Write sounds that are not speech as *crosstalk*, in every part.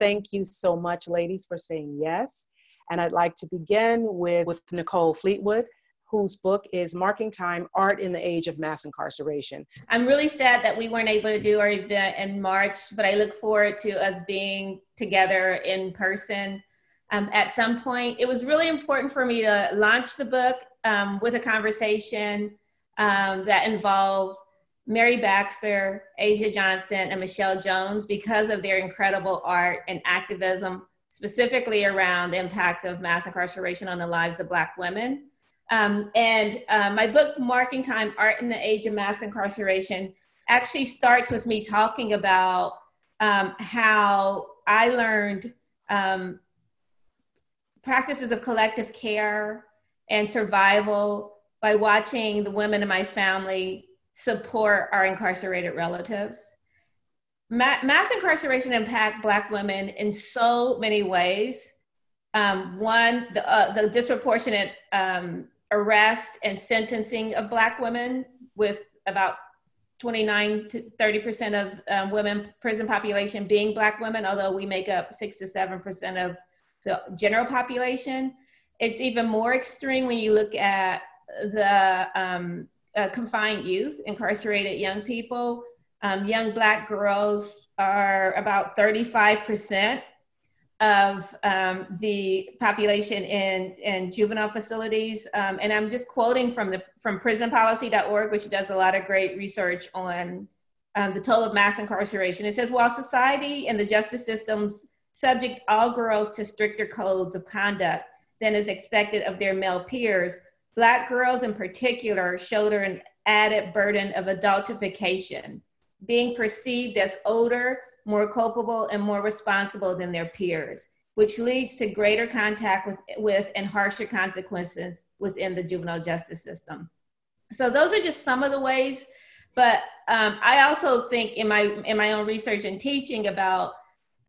thank you so much, ladies, for saying yes. And I'd like to begin with, with Nicole Fleetwood, whose book is Marking Time Art in the Age of Mass Incarceration. I'm really sad that we weren't able to do our event in March, but I look forward to us being together in person um, at some point. It was really important for me to launch the book um, with a conversation um, that involved Mary Baxter, Asia Johnson, and Michelle Jones because of their incredible art and activism, specifically around the impact of mass incarceration on the lives of Black women. Um, and uh, my book, Marking Time Art in the Age of Mass Incarceration, actually starts with me talking about um, how I learned um, practices of collective care and survival by watching the women in my family support our incarcerated relatives. Ma- mass incarceration impact Black women in so many ways. Um, one, the, uh, the disproportionate um, arrest and sentencing of Black women, with about 29 to 30% of um, women prison population being Black women, although we make up six to 7% of the general population. It's even more extreme when you look at the um, uh, confined youth, incarcerated young people. Um, young Black girls are about 35% of um, the population in, in juvenile facilities. Um, and I'm just quoting from, the, from prisonpolicy.org, which does a lot of great research on um, the toll of mass incarceration. It says, while society and the justice systems subject all girls to stricter codes of conduct than is expected of their male peers, Black girls in particular shoulder an added burden of adultification, being perceived as older, more culpable, and more responsible than their peers, which leads to greater contact with, with and harsher consequences within the juvenile justice system. So those are just some of the ways, but um, I also think in my in my own research and teaching about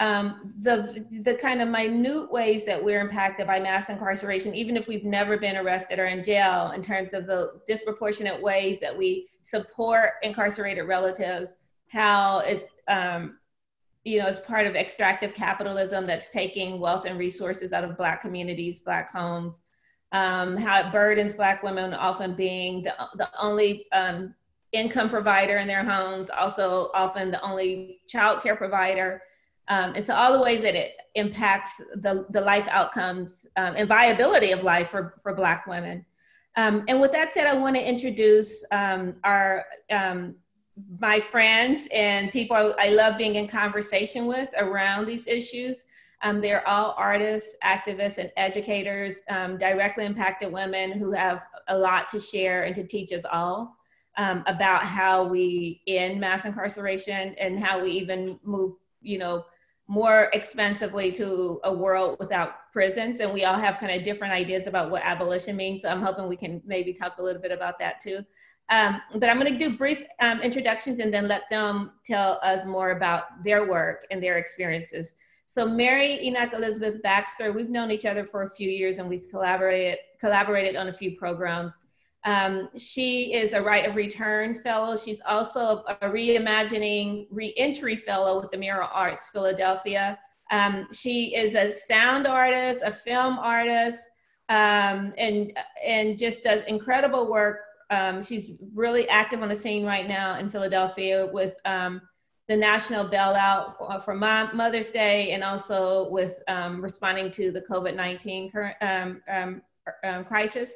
um, the the kind of minute ways that we're impacted by mass incarceration, even if we've never been arrested or in jail, in terms of the disproportionate ways that we support incarcerated relatives, how it um, you know is part of extractive capitalism that's taking wealth and resources out of Black communities, Black homes, um, how it burdens Black women, often being the the only um, income provider in their homes, also often the only child care provider um, and so all the ways that it impacts the, the life outcomes um, and viability of life for, for Black women. Um, and with that said, I want to introduce um, our um, my friends and people I, I, love being in conversation with around these issues. Um, they're all artists, activists, and educators, directly impacted women who have a lot to share and to teach us all. About how we end mass incarceration and how we even move, you know, more expensively to a world without prisons. And we all have kind of different ideas about what abolition means. So I'm hoping we can maybe talk a little bit about that too. Um, but I'm going to do brief um, introductions and then let them tell us more about their work and their experiences. So Mary Enoch Elizabeth Baxter, we've known each other for a few years and we've collaborated, collaborated on a few programs. Um, she is a Right of Return Fellow. She's also a Reimagining Reentry Fellow with the Mural Arts Philadelphia. Um, she is a sound artist, a film artist, um, and, and just does incredible work. Um, she's really active on the scene right now in Philadelphia with um, the national bailout for Mother's Day and also with um, responding to the COVID 19 current, crisis.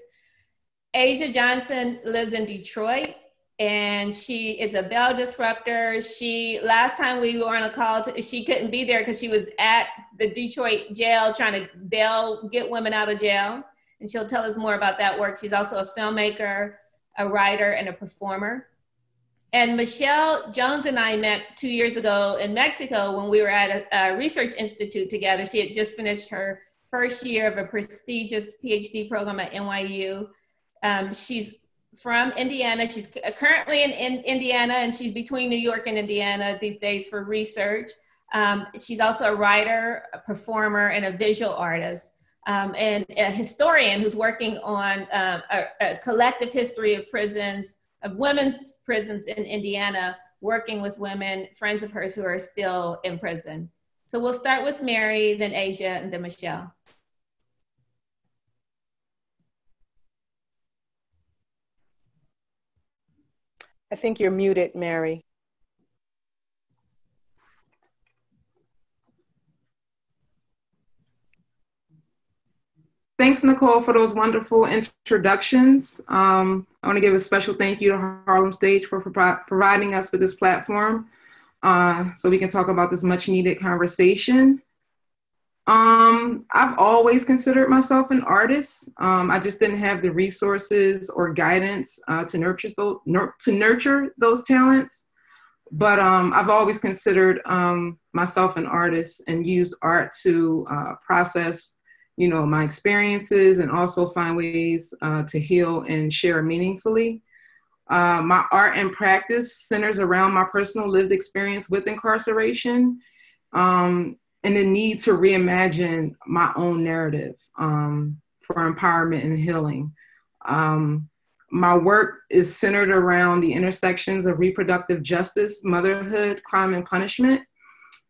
Asia Johnson lives in Detroit and she is a bell disruptor. She last time we were on a call, to, she couldn't be there because she was at the Detroit jail trying to bail get women out of jail, and she'll tell us more about that work. She's also a filmmaker, a writer, and a performer. And Michelle Jones and I met two years ago in Mexico when we were at a, a research institute together. She had just finished her first year of a prestigious PhD program at NYU um, she's from Indiana. She's currently in, in, Indiana and she's between New York and Indiana these days for research. Um, she's also a writer, a performer, and a visual artist. Um, and a historian who's working on um, a, a, collective history of prisons, of women's prisons in Indiana, working with women, friends of hers who are still in prison. So So we'll start with Mary, then Asia, and then Michelle. I think you're muted, Mary. Thanks, Nicole, for those wonderful introductions. Um, I want to give a special thank you to Harlem Stage for, for providing us with this platform uh, so we can talk about this much needed conversation. Um, I've always considered myself an artist. Um, I just didn't have the resources or guidance uh, to nurture those to nurture those talents. But um, I've always considered um, myself an artist and used art to uh, process you know, my experiences and also find ways uh, to heal and share meaningfully. Uh, my art and practice centers around my personal lived experience with incarceration um, and the need to reimagine my own narrative um, for empowerment and healing. Um, my work is centered around the intersections of reproductive justice, motherhood, crime, and punishment.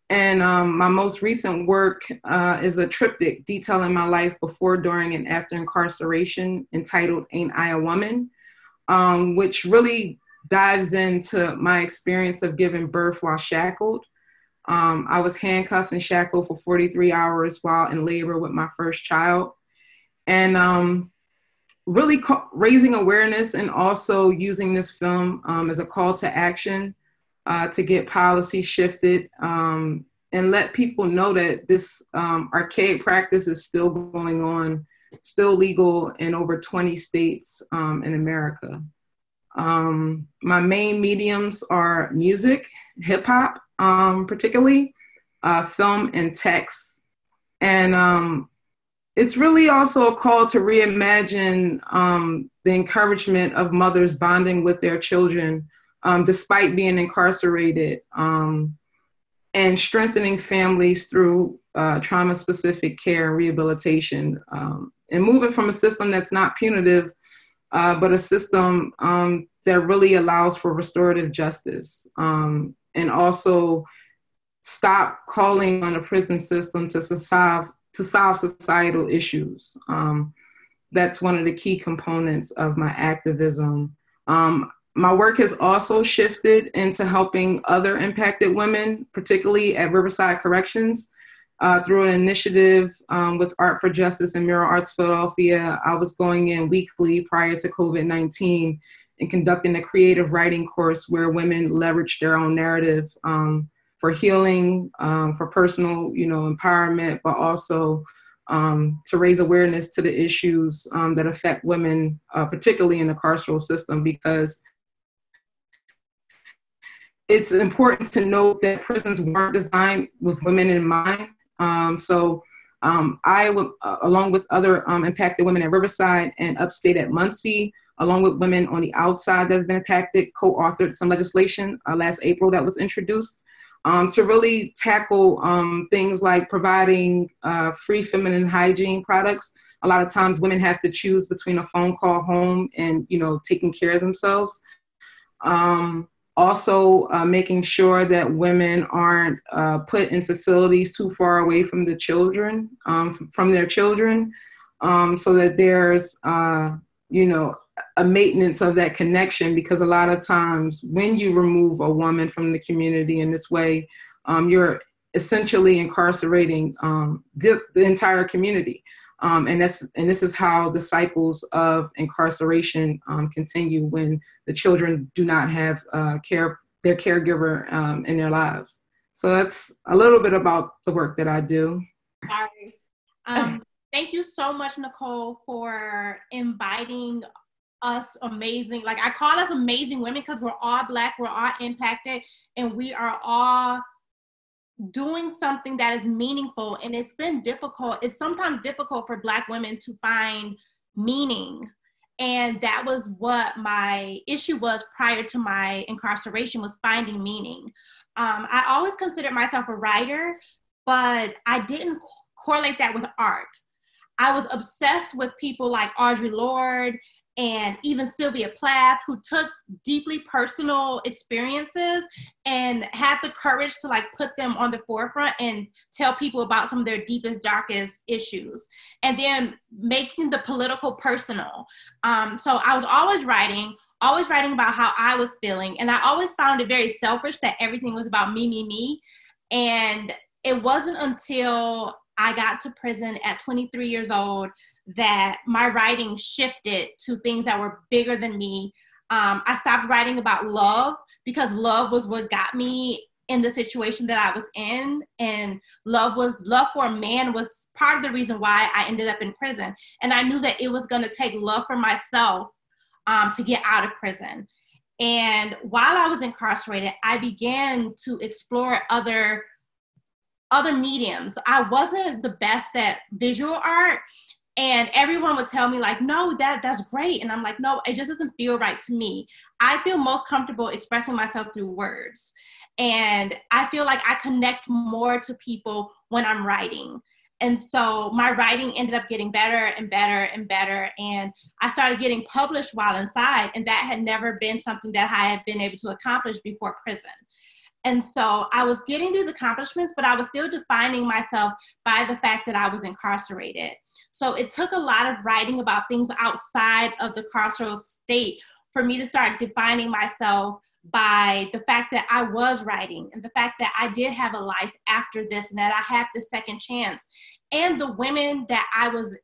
And um, my most recent work uh, is a triptych detailing my life before, during, and after incarceration entitled Ain't I a Woman, um, which really dives into my experience of giving birth while shackled. Um, I was handcuffed and shackled for 43 hours while in labor with my first child. And um, really ca- raising awareness and also using this film um, as a call to action uh, to get policy shifted um, and let people know that this um, archaic practice is still going on, still legal in over 20 states um, in America. My main mediums are music, hip hop, um, particularly, uh, film, and text. And um, it's really also a call to reimagine the encouragement of mothers bonding with their children um, despite being incarcerated, um, and strengthening families through uh, trauma specific care and rehabilitation, um, and moving from a system that's not punitive, uh, but a system um, that really allows for restorative justice, um, and also stop calling on the prison system to solve to solve societal issues. Um, that's one of the key components of my activism. Um, my work has also shifted into helping other impacted women, particularly at Riverside Corrections. Uh, through an initiative um, with Art for Justice and Mural Arts Philadelphia, I was going in weekly prior to COVID 19 and conducting a creative writing course where women leverage their own narrative um, for healing, um, for personal, you know, empowerment, but also um, to raise awareness to the issues um, that affect women, uh, particularly in the carceral system, because it's important to note that prisons weren't designed with women in mind. Um, so um, I, uh, along with other impacted women at Riverside and upstate at Muncy, along with women on the outside that have been impacted, co-authored some legislation uh, last April that was introduced um, to really tackle um, things like providing uh, free feminine hygiene products. A lot of times women have to choose between a phone call home and, you know, taking care of themselves. Um, also uh, making sure that women aren't uh, put in facilities too far away from the children um, from their children um, so that there's uh, you know a maintenance of that connection because a lot of times when you remove a woman from the community in this way um, you're essentially incarcerating um, the, the entire community um, and that's and this is how the cycles of incarceration um, continue when the children do not have uh, care their caregiver um, in their lives. So that's a little bit about the work that I do. Sorry. Um, thank you so much, Nicole, for inviting us amazing. Like I call us amazing women because we're all black, we're all impacted, and we are all doing something that is meaningful and it's been difficult it's sometimes difficult for black women to find meaning and that was what my issue was prior to my incarceration was finding meaning um, i always considered myself a writer but i didn't correlate that with art I was obsessed with people like Audre Lorde and even Sylvia Plath, who took deeply personal experiences and had the courage to like put them on the forefront and tell people about some of their deepest, darkest issues, and then making the political personal. Um, so I was always writing, always writing about how I was feeling, and I always found it very selfish that everything was about me, me, me, and it wasn't until I got to prison at 23 years old that my writing shifted to things that were bigger than me. Um, I stopped writing about love because love was what got me in the situation that I was in. And love was, love for a man was part of the reason why I ended up in prison. And I knew that it was going to take love for myself um, to get out of prison. And while I was incarcerated, I began to explore other other mediums. I wasn't the best at visual art. And everyone would tell me, like, no, that that's great. And I'm like, no, it just doesn't feel right to me. I feel most comfortable expressing myself through words. And I feel like I connect more to people when I'm writing. And so my writing ended up getting better and better and better. And I started getting published while inside. And that had never been something that I had been able to accomplish before prison. And so I was getting these accomplishments, but I was still defining myself by the fact that I was incarcerated. So it took a lot of writing about things outside of the carceral state for me to start defining myself by the fact that I was writing and the fact that I did have a life after this and that I had the second chance. And the women that I was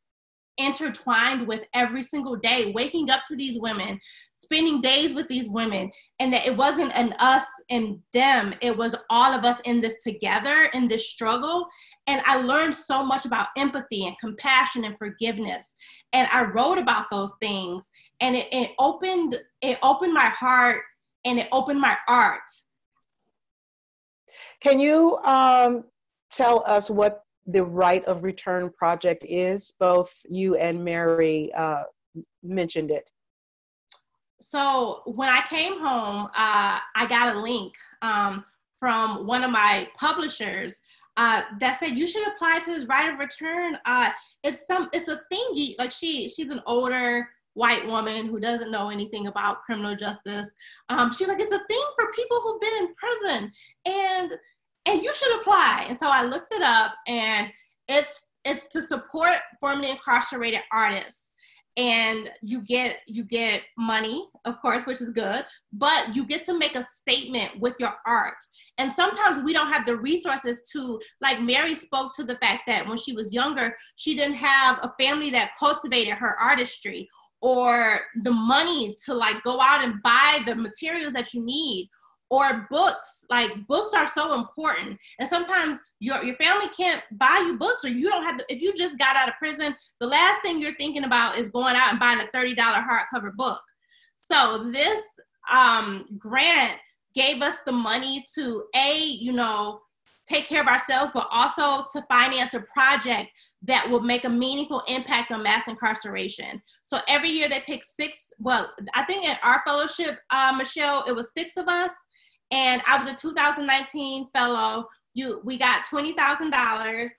intertwined with every single day, waking up to these women, spending days with these women, and that it wasn't an us and them, it was all of us in this together in this struggle. And I learned so much about empathy and compassion and forgiveness. And I wrote about those things, and it, it opened it opened my heart and it opened my art. Can you um, tell us what the right of return project is. Both you and Mary uh, mentioned it. So when I came home, uh, I got a link um, from one of my publishers uh, that said you should apply to this right of return. Uh, it's some, it's a thingy. Like she, she's an older white woman who doesn't know anything about criminal justice. Um, she's like, it's a thing for people who've been in prison, and and you should apply. And so I looked it up and it's it's to support formerly incarcerated artists. And you get you get money, of course, which is good, but you get to make a statement with your art. And sometimes we don't have the resources to, like Mary spoke to the fact that when she was younger, she didn't have a family that cultivated her artistry or the money to like go out and buy the materials that you need or books. Like books are so important. And sometimes your, your family can't buy you books or you don't have to if you just got out of prison the last thing you're thinking about is going out and buying a $30 hardcover book. So this um, grant gave us the money to a you know take care of ourselves but also to finance a project that will make a meaningful impact on mass incarceration. So every year they pick six well i think in our fellowship uh, michelle it was six of us and I was a 2019 fellow. You, we got twenty thousand dollars,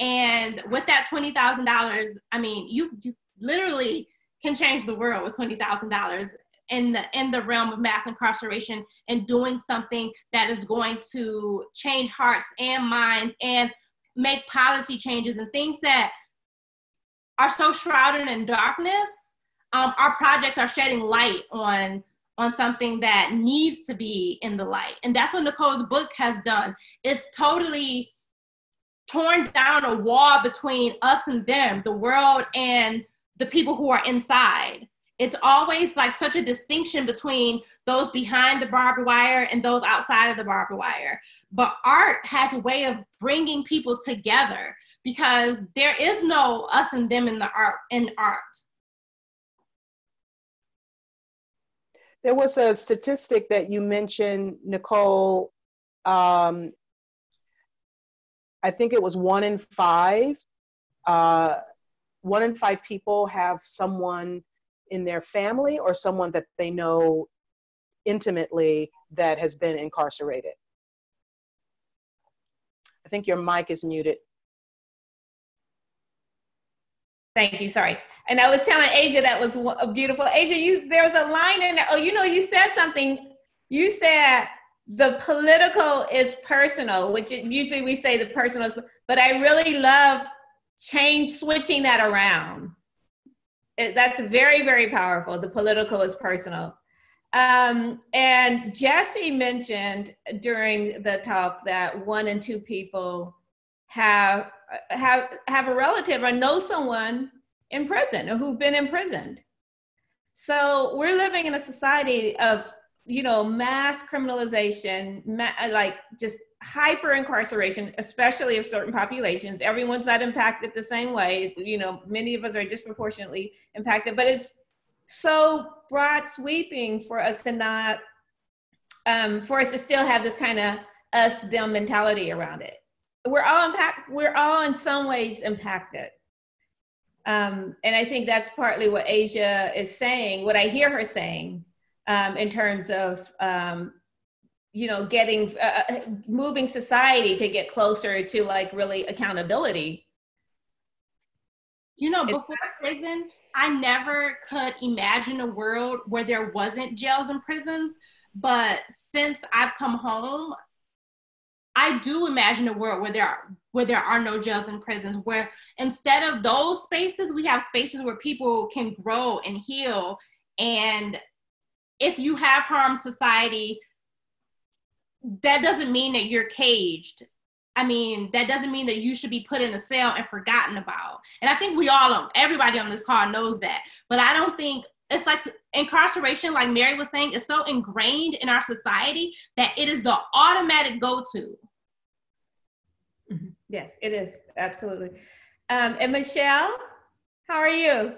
and with that twenty thousand dollars, I mean, you, you literally can change the world with twenty thousand dollars in the in the realm of mass incarceration and doing something that is going to change hearts and minds and make policy changes and things that are so shrouded in darkness. Um, our projects are shedding light on on something that needs to be in the light. And that's what Nicole's book has done. It's totally torn down a wall between us and them, the world and the people who are inside. It's always like such a distinction between those behind the barbed wire and those outside of the barbed wire. But art has a way of bringing people together because there is no us and them in the art in art There was a statistic that you mentioned, Nicole. Um, I think it was one in five. Uh, one in five people have someone in their family or someone that they know intimately that has been incarcerated. I think your mic is muted. Thank you. Sorry. And I was telling Asia that was beautiful. Asia, you there was a line in there. Oh, you know, you said something. You said the political is personal, which usually we say the personal is, but I really love change switching that around. It, that's very very powerful. The political is personal. Um, and Jesse mentioned during the talk that one in two people have have have a relative or know someone in prison or who've been imprisoned. So we're living in a society of you know mass criminalization, ma- like just hyper incarceration, especially of certain populations. Everyone's not impacted the same way. You know, many of us are disproportionately impacted, but it's so broad sweeping for us to not, um, for us to still have this kind of us them mentality around it we're all impact we're all in some ways impacted. Um, and i think that's partly what asia is saying what i hear her saying um, in terms of um, you know getting uh, uh moving society to get closer to like really accountability. You know before prison i never could imagine a world where there wasn't jails and prisons but since i've come home I do imagine a world where there are where there are no jails and prisons, where instead of those spaces, we have spaces where people can grow and heal. And if you have harmed society, that doesn't mean that you're caged. I mean, that doesn't mean that you should be put in a cell and forgotten about. And I think we all, everybody on this call knows that. But I don't think it's like incarceration, like Mary was saying, is so ingrained in our society that it is the automatic go to. Yes, it is. Absolutely. Um, and Michelle, how are you?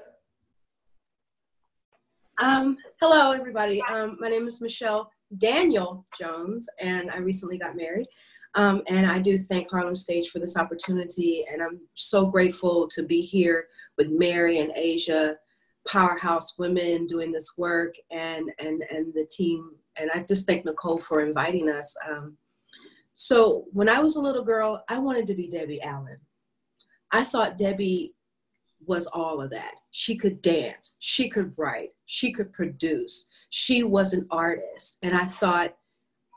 Um, hello, everybody. Um, my name is Michelle Daniel Jones, and I recently got married. Um, and I do thank Harlem Stage for this opportunity, and I'm so grateful to be here with Mary and Asia, powerhouse women doing this work, and and and the team. And I just thank Nicole for inviting us. Um, so when I was a little girl, I wanted to be Debbie Allen. I thought Debbie was all of that. She could dance, she could write, she could produce. She was an artist. And I thought,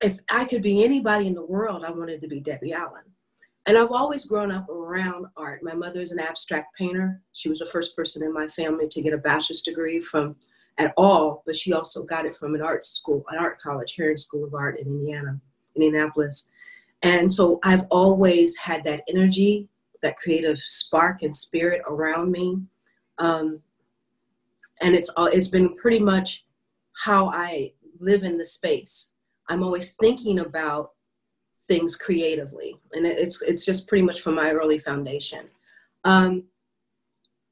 if I could be anybody in the world, I wanted to be Debbie Allen. And I've always grown up around art. My mother is an abstract painter. She was the first person in my family to get a bachelor's degree from at all, but she also got it from an art school, an art college Herron School of Art in Indiana, in Indianapolis. And so I've always had that energy, that creative spark and spirit around me. Um, and it's all, it's been pretty much how I live in the space. I'm always thinking about things creatively, and it's it's just pretty much from my early foundation. Um,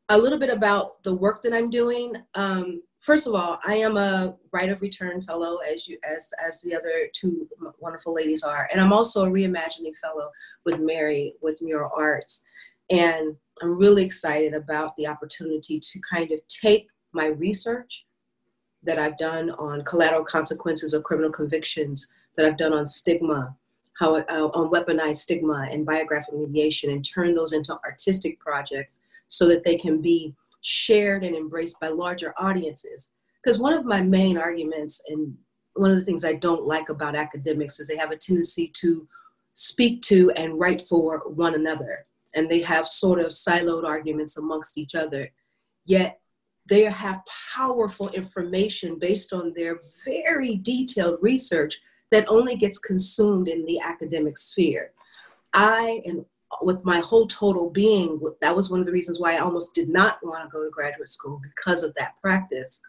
a little bit about the work that I'm doing. Um, first of all, I am a right of return fellow, as you as as the other two wonderful ladies are, and I'm also a reimagining fellow with Mary with Mural Arts, and I'm really excited about the opportunity to kind of take my research that I've done on collateral consequences of criminal convictions, that I've done on stigma, how uh, on weaponized stigma and biographic mediation, and turn those into artistic projects so that they can be shared and embraced by larger audiences. Because one of my main arguments, and one of the things I don't like about academics, is they have a tendency to speak to and write for one another. And they have sort of siloed arguments amongst each other. Yet they have powerful information based on their very detailed research that only gets consumed in the academic sphere. I and with my whole total being, that was one of the reasons why I almost did not want to go to graduate school because of that practice.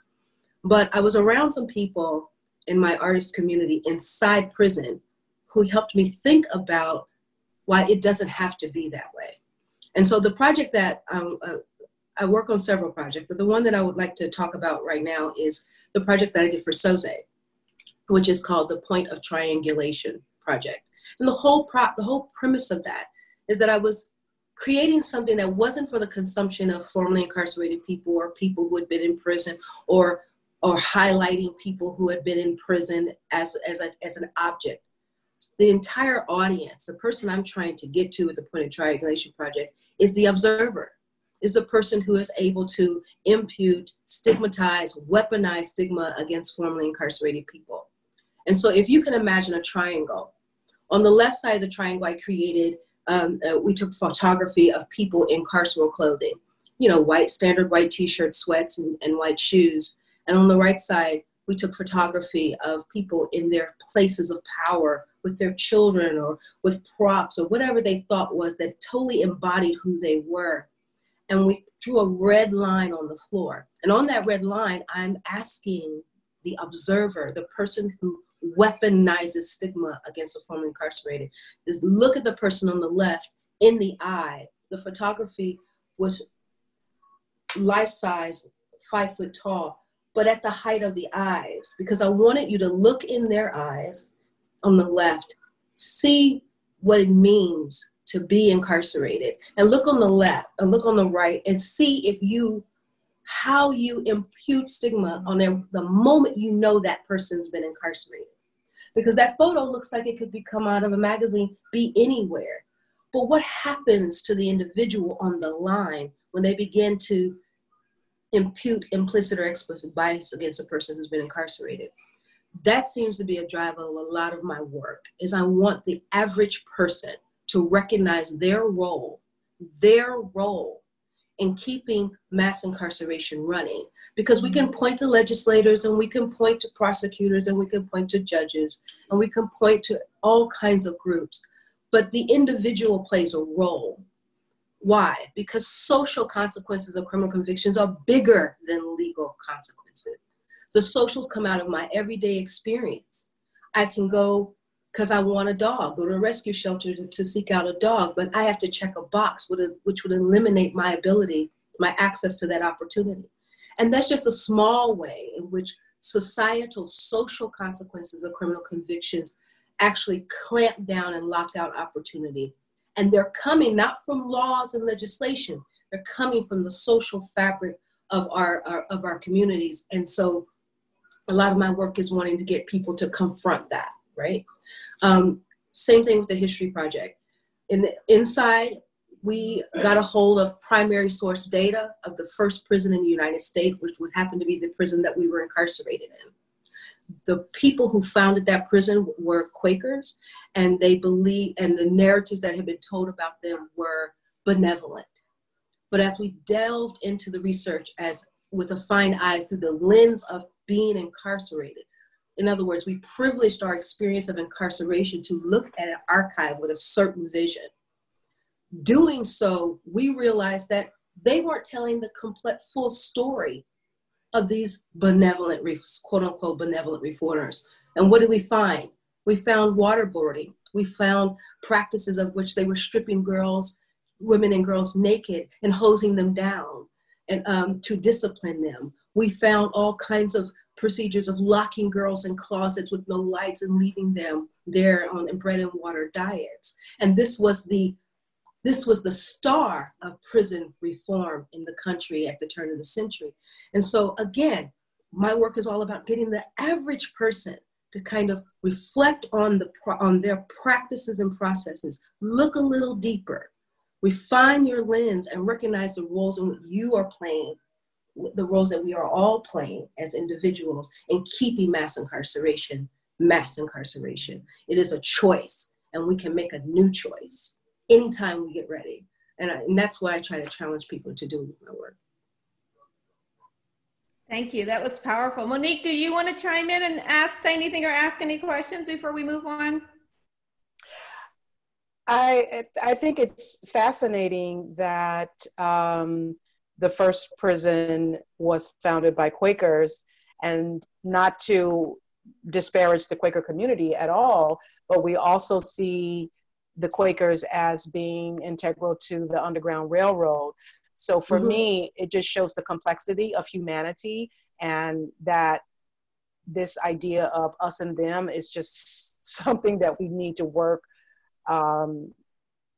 But I was around some people in my artist community inside prison who helped me think about why it doesn't have to be that way. And so the project that um, uh, I work on several projects, but the one that I would like to talk about right now is the project that I did for SOZE, which is called the Point of Triangulation Project. And the whole prop, the whole premise of that is that I was creating something that wasn't for the consumption of formerly incarcerated people or people who had been in prison or or highlighting people who had been in prison as, as, a, as an object. The entire audience, the person I'm trying to get to with the Point of Triangulation Project, is the observer. is the person who is able to impute, stigmatize, weaponize stigma against formerly incarcerated people. And so if you can imagine a triangle, on the left side of the triangle, I created, um, uh, we took photography of people in carceral clothing, you know, white, standard white t-shirts, sweats, and, and white shoes. And on the right side, we took photography of people in their places of power with their children or with props or whatever they thought was that totally embodied who they were. And we drew a red line on the floor. And on that red line, I'm asking the observer, the person who weaponizes stigma against the formerly incarcerated, is look at the person on the left in the eye. The photography was life size, five foot tall, but at the height of the eyes, because I wanted you to look in their eyes on the left, see what it means to be incarcerated, and look on the left and look on the right and see if you how you impute stigma on them the moment you know that person's been incarcerated. Because that photo looks like it could be come out of a magazine, be anywhere. But what happens to the individual on the line when they begin to impute implicit or explicit bias against a person who's been incarcerated? That seems to be a driver of a lot of my work is I want the average person to recognize their role, their role in keeping mass incarceration running. Because we can mm-hmm. point to legislators and we can point to prosecutors and we can point to judges and we can point to all kinds of groups. But the individual plays a role. Why? Because social consequences of criminal convictions are bigger than legal consequences. The socials come out of my everyday experience. I can go because I want a dog, go to a rescue shelter to, to, seek out a dog, but I have to check a box which would eliminate my ability, my access to that opportunity. And that's just a small way in which societal social consequences of criminal convictions actually clamp down and lock out opportunity. And they're coming not from laws and legislation, they're coming from the social fabric of our, our of our communities. And so a lot of my work is wanting to get people to confront that, right? Um, same thing with the History Project. In the, inside, we got a hold of primary source data of the first prison in the United States, which would happen to be the prison that we were incarcerated in. The people who founded that prison were Quakers, and they believe, and the narratives that had been told about them were benevolent. But as we delved into the research as with a fine eye through the lens of being incarcerated, in other words, we privileged our experience of incarceration to look at an archive with a certain vision. Doing so, we realized that they weren't telling the complete full story of these benevolent, quote unquote, benevolent reformers. And what did we find? We found waterboarding. We found practices of which they were stripping girls, women and girls naked and hosing them down and um, to discipline them. We found all kinds of procedures of locking girls in closets with no lights and leaving them there on bread and water diets. And this was the this was the star of prison reform in the country at the turn of the century. And so again, my work is all about getting the average person to kind of reflect on the on their practices and processes, look a little deeper, refine your lens and recognize the roles in which you are playing the roles that we are all playing as individuals in keeping mass incarceration mass incarceration. It is a choice, and we can make a new choice anytime we get ready. And, I, and that's what I try to challenge people to do with my work. Thank you. That was powerful. Monique, do you want to chime in and ask, say anything or ask any questions before we move on? I I think it's fascinating that um, the first prison was founded by Quakers, and not to disparage the Quaker community at all, but we also see the Quakers as being integral to the Underground Railroad. So for mm-hmm. me, it just shows the complexity of humanity and that this idea of us and them is just *laughs* something that we need to work um,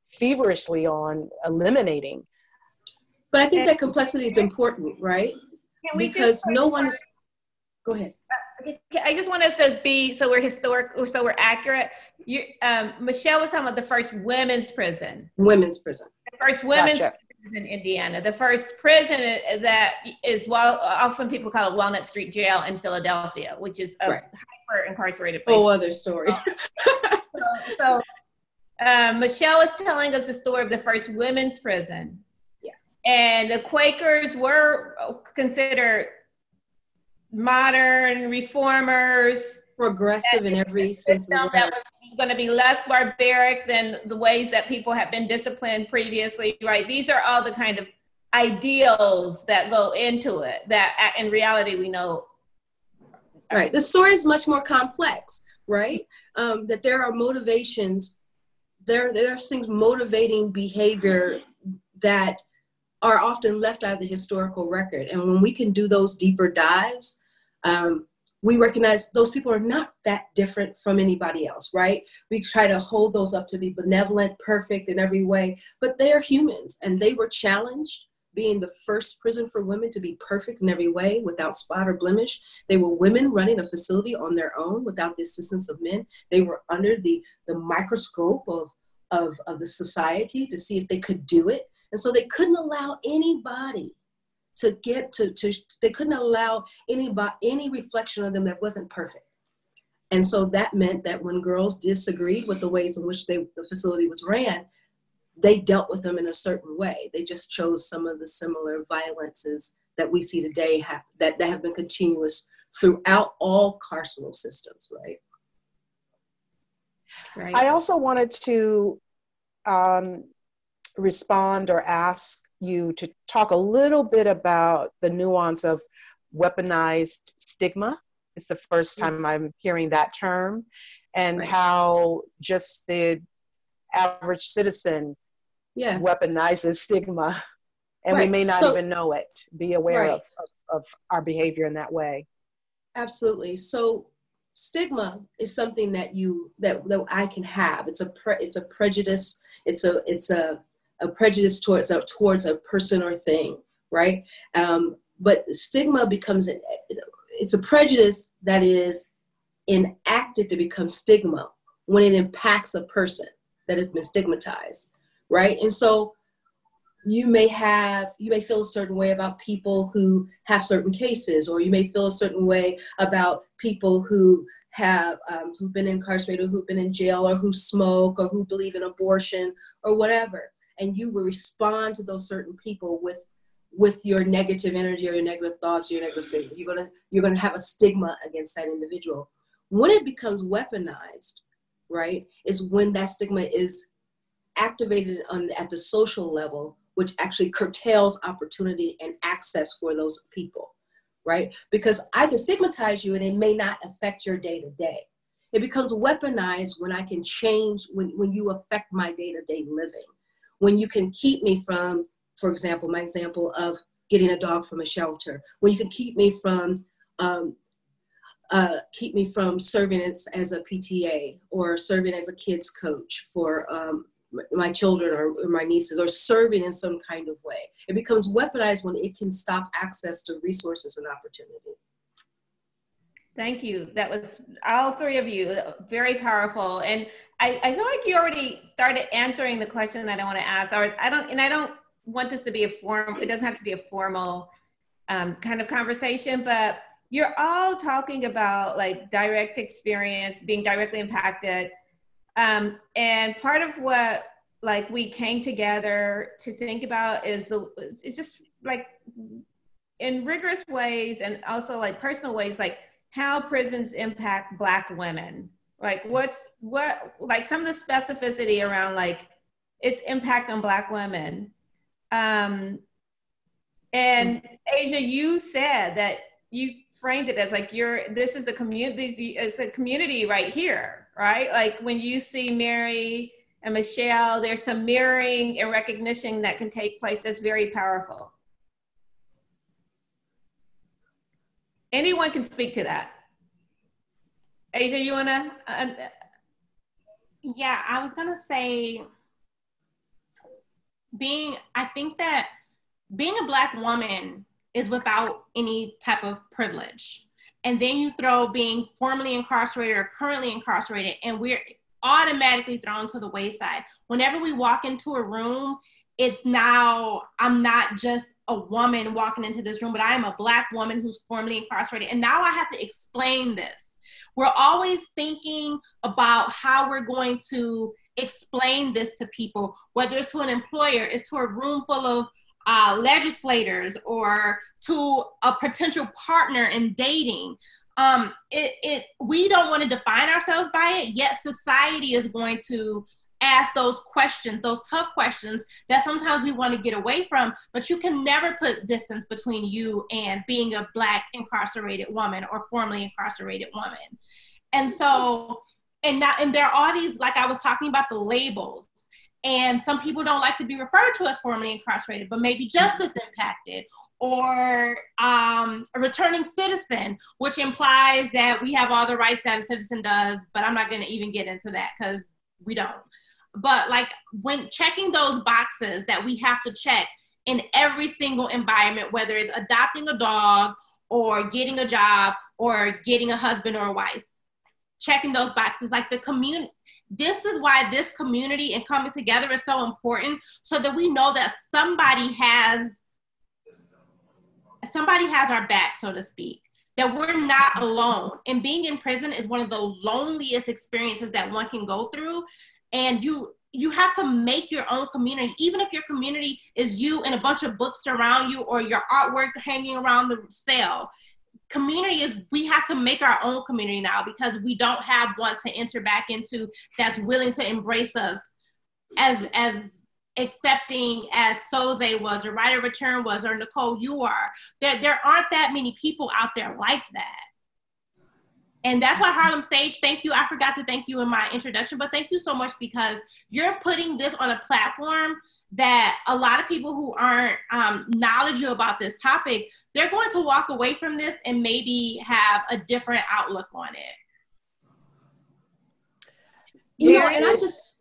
feverishly on eliminating. But I think that complexity is important, right? because no one is. Go ahead. I just want us to be so we're historic, so we're accurate. You, um, Michelle was talking about the first women's prison. Women's prison. The first women's gotcha. in Indiana. The first prison that is well, often people call it Walnut Street Jail in Philadelphia, which is a right. hyper incarcerated place. Oh, other story. so, so uh, Michelle was telling us the story of the first women's prison. And the Quakers were considered modern reformers, progressive in every sense of the word. That was going to be less barbaric than the ways that people have been disciplined previously, right? These are all the kind of ideals that go into it that in reality we know. Right. The story is much more complex, right? Um, that there are motivations, there, there's things motivating behavior that are often left out of the historical record. And when we can do those deeper dives, um, we recognize those people are not that different from anybody else, right? We try to hold those up to be benevolent, perfect in every way, but they are humans and they were challenged being the first prison for women to be perfect in every way without spot or blemish. They were women running a facility on their own without the assistance of men. They were under the, the microscope of, of, of the society to see if they could do it. And so they couldn't allow anybody to get to, to they couldn't allow any any reflection of them that wasn't perfect. And so that meant that when girls disagreed with the ways in which they, the facility was ran they dealt with them in a certain way. They just chose some of the similar violences that we see today have, that, that have been continuous throughout all carceral systems right? Right. I also wanted to um, respond or ask you to talk a little bit about the nuance of weaponized stigma. It's the first mm-hmm. time I'm hearing that term, and right. how just the average citizen yeah. weaponizes stigma, and right. we may not so, even know it, be aware right. of, of, of our behavior in that way. Absolutely. So stigma is something that you that, that I can have. It's a pre, it's a prejudice. It's a it's a a prejudice towards a, towards a person or thing, right? Um, but stigma becomes an, it's a prejudice that is enacted to become stigma when it impacts a person that has been stigmatized, right? And so you may have you may feel a certain way about people who have certain cases or you may feel a certain way about people who have um, who've been incarcerated who've been in jail or who smoke or who believe in abortion or whatever and you will respond to those certain people with with your negative energy or your negative thoughts or your negative feelings. You're gonna you're gonna have a stigma against that individual. When it becomes weaponized, right, is when that stigma is activated on at the social level, which actually curtails opportunity and access for those people, right? Because I can stigmatize you and it may not affect your day to day. It becomes weaponized when I can change when when you affect my day to day living when you can keep me from, for example, my example of getting a dog from a shelter, when you can keep me from um, uh, keep me from serving as, as, a PTA or serving as a kids coach for um, my children or, or, my nieces or serving in some kind of way. It becomes weaponized when it can stop access to resources and opportunity. Thank you. That was all three of you, very powerful. And I, I feel like you already started answering the question that I want to ask. Or I don't, and I don't want this to be a form. It doesn't have to be a formal um, kind of conversation, but you're all talking about like direct experience, being directly impacted, um, and part of what like we came together to think about is the it's just like in rigorous ways and also like personal ways, like how prisons impact black women. Like what's what like some of the specificity around like its impact on black women. Um and asia you said that you framed it as like you're this is a community it's a community right here right? Like when you see mary and michelle there's some mirroring and recognition that can take place that's very powerful Anyone can speak to that. Asia, you wanna? Uh, yeah, I was gonna say, being. I think that being a black woman is without any type of privilege, and then you throw being formerly incarcerated or currently incarcerated, and we're automatically thrown to the wayside. Whenever we walk into a room it's now I'm not just a woman walking into this room, but I am a black woman who's formerly incarcerated. And now I have to explain this. We're always thinking about how we're going to explain this to people, whether it's to an employer, it's to a room full of uh, legislators or to a potential partner in dating. Um, it, it, we don't want to define ourselves by it, yet society is going to ask those questions, those tough questions that sometimes we want to get away from, but you can never put distance between you and being a black incarcerated woman or formerly incarcerated woman. And so, and not, and there are these, like I was talking about the labels, and some people don't like to be referred to as formerly incarcerated, but maybe justice impacted or um, a returning citizen, which implies that we have all the rights that a citizen does, but I'm not going to even get into that because we don't but like when checking those boxes that we have to check in every single environment whether it's adopting a dog or getting a job or getting a husband or a wife checking those boxes like the community this is why this community and coming together is so important so that we know that somebody has somebody has our back so to speak that we're not alone. And being in prison is one of the loneliest experiences that one can go through. And you you have to make your own community. Even if your community is you and a bunch of books around you or your artwork hanging around the cell community is we have to make our own community now because we don't have one to enter back into that's willing to embrace us as as accepting as Soze was or Right of Return was or Nicole you are. There there aren't that many people out there like that. And that's why Harlem Stage, thank you. I forgot to thank you in my introduction, but thank you so much because you're putting this on a platform that a lot of people who aren't um, knowledgeable about this topic, they're going to walk away from this and maybe have a different outlook on it. You yeah, know, and I just.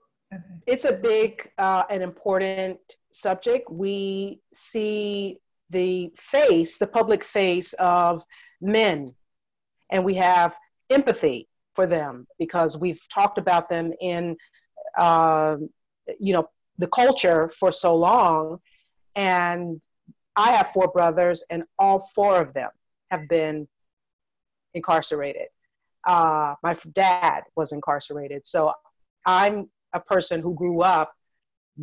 It's a big uh, and important subject. We see the face, the public face of men and we have empathy for them because we've talked about them in uh, you know the culture for so long and i have four brothers and all four of them have been incarcerated uh, my dad was incarcerated so i'm a person who grew up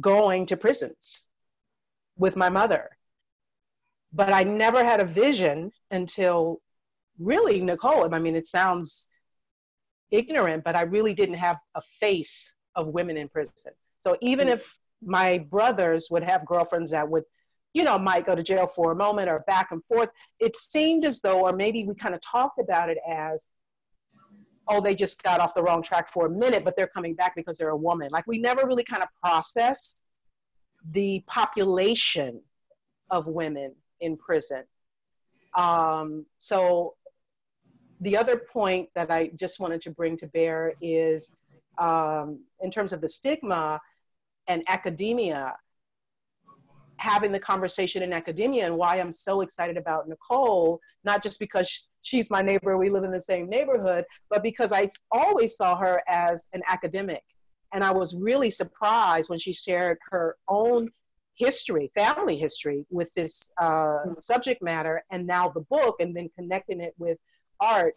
going to prisons with my mother but i never had a vision until really, Nicole, I mean, it sounds ignorant, but I really didn't have a face of women in prison. So even mm. if my brothers would have girlfriends that would, you know, might go to jail for a moment or back and forth, it seemed as though, or maybe we kind of talked about it as, oh, they just got off the wrong track for a minute, but they're coming back because they're a woman. Like we never really kind of processed the population of women in prison. Um, so the other point that I just wanted to bring to bear is um, in terms of the stigma and academia, having the conversation in academia and why I'm so excited about Nicole, not just because she's my neighbor, we live in the same neighborhood, but because I always saw her as an academic. And I was really surprised when she shared her own history, family history with this uh, subject matter and now the book and then connecting it with art,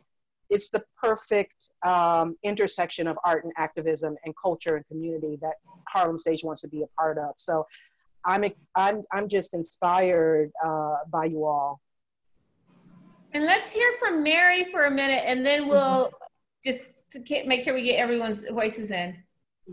it's the perfect um, intersection of art and activism and culture and community that Harlem Stage wants to be a part of. So I'm, I'm, I'm just inspired uh, by you all. And let's hear from Mary for a minute and then we'll mm-hmm. just make sure we get everyone's voices in.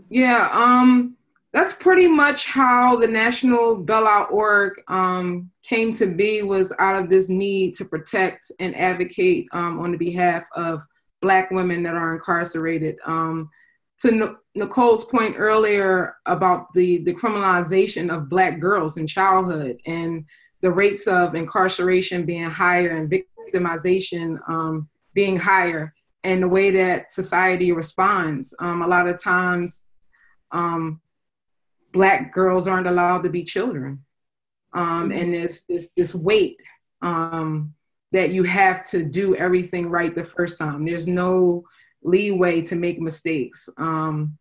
Yeah, um, that's pretty much how the National Bailout Org um, came to be was out of this need to protect and advocate um, on the behalf of Black women that are incarcerated. Um, to Nicole's point earlier about the, the criminalization of Black girls in childhood and the rates of incarceration being higher and victimization um, being higher, and the way that society responds. Um, a lot of times, um, black girls aren't allowed to be children um, and this this this weight um, that you have to do everything right the first time there's no leeway to make mistakes um,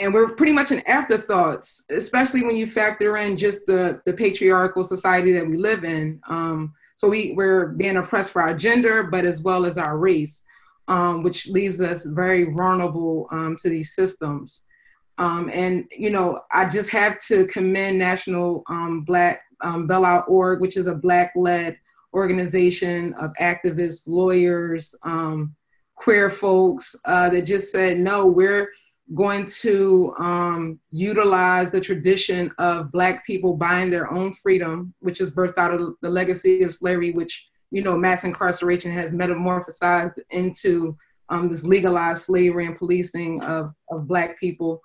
and we're pretty much an afterthought, especially when you factor in just the the patriarchal society that we live in. Um, so we we're being oppressed for our gender, but as well as our race, um, which leaves us very vulnerable um, to these systems. Um, and you know, I just have to commend National um, Black um, Bailout Org, which is a Black-led organization of activists, lawyers, um, queer folks uh, that just said, no, we're going to um, utilize the tradition of Black people buying their own freedom, which is birthed out of the legacy of slavery, which, you know, mass incarceration has metamorphosized into um, this legalized slavery and policing of, of Black people.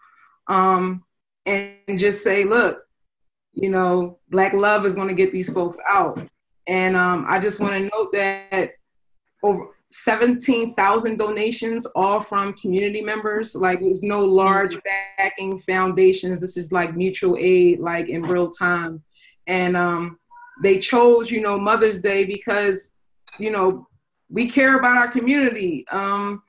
Um, and just say, look, you know, Black love is going to get these folks out. And um, I just want to note that over 17,000 donations, all from community members. Like there's no large backing foundations. This is like mutual aid, like in real time. And um, they chose, you know, Mother's Day because, you know, we care about our community. Um,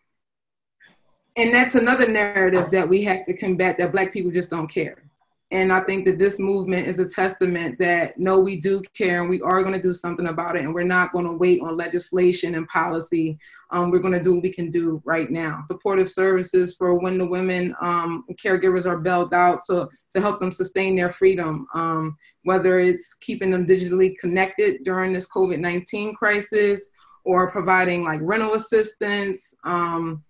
and that's another narrative that we have to combat that Black people just don't care. And I think that this movement is a testament that no, we do care and we are going to do something about it. And we're not going to wait on legislation and policy. Um, we're going to do what we can do right now. Supportive services for when the women um, caregivers are bailed out so to help them sustain their freedom, um, whether it's keeping them digitally connected during this COVID 19 crisis or providing like rental assistance. Um,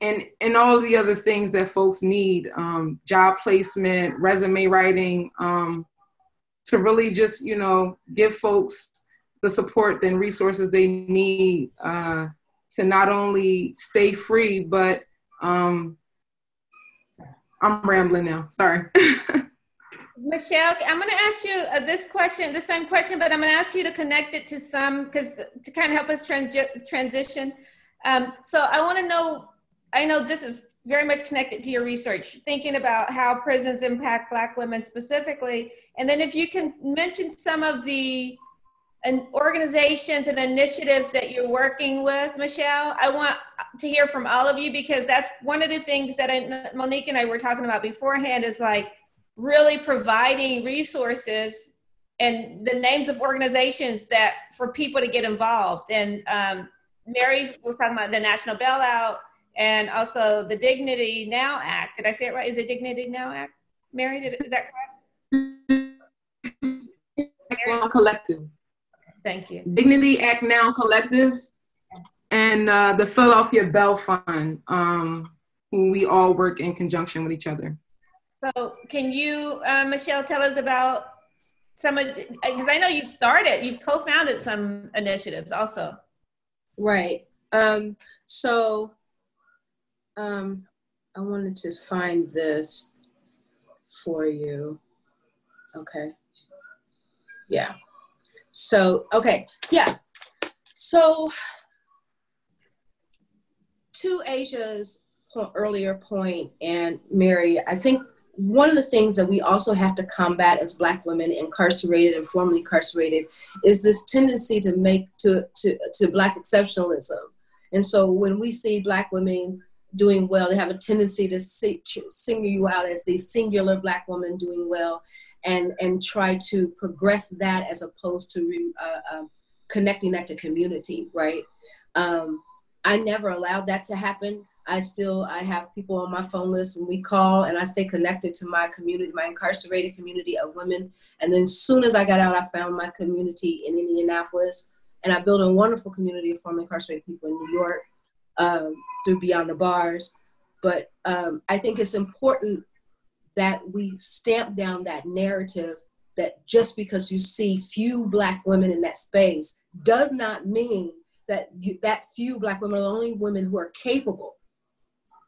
and and all the other things that folks need um, job placement resume writing um, to really just you know give folks the support and resources they need uh, to not only stay free but um, i'm rambling now sorry *laughs* Michelle, I'm going to ask you uh, this question, the same question, but I'm going to ask you to connect it to some, because to kind of help us trans- transition. Um, so I want to know I know this is very much connected to your research, thinking about how prisons impact Black women specifically. And then if you can mention some of the and organizations and initiatives that you're working with, Michelle, I want to hear from all of you because that's one of the things that I, Monique and I were talking about beforehand is like really providing resources and the names of organizations that for people to get involved. And um, Mary was talking about the National Bailout and also the Dignity Now Act. Did I say it right? Is it Dignity Now Act? Mary, did, is that correct? Now Collective. Thank you. Dignity Act Now Collective and uh, the Philadelphia Bail Fund, um, who we all work in conjunction with each other. So, can you, uh, Michelle, tell us about some of, because I know you've started, you've co founded some initiatives also. Right. Um, so, um, I wanted to find this for you. Okay. Yeah. So, okay. Yeah. So, to Asia's earlier point and Mary, I think one of the things that we also have to combat as Black women, incarcerated and formerly incarcerated, is this tendency to make to to to Black exceptionalism. And so when we see Black women doing well. They have a tendency to see, single you out as the singular black woman doing well, and and try to progress that as opposed to uh, uh, connecting that to community. Right? Um, I never allowed that to happen. I still I have people on my phone list when we call, and I stay connected to my community, my incarcerated community of women. And then as soon as I got out, I found my community in Indianapolis, and I built a wonderful community of formerly incarcerated people in New York um, through Beyond the Bars. But um, I think it's important that we stamp down that narrative that just because you see few black women in that space does not mean that you, that few black women are the only women who are capable